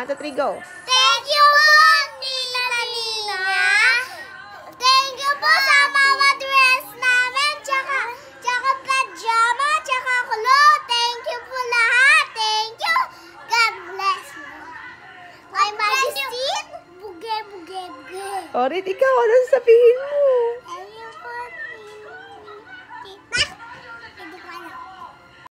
One, two, three, go. Thank you po, Tita Nina. Thank you po sa mga dress namin, tsaka, tsaka pajama, tsaka kulo. Thank you po lahat. Thank you. God bless you. My majesty, buge, buge, buge. Orit, ikaw, ano sabihin mo?